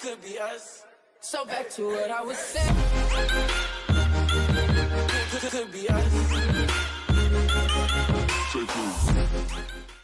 could be us. So back to what I was saying. Could, be us. Take two.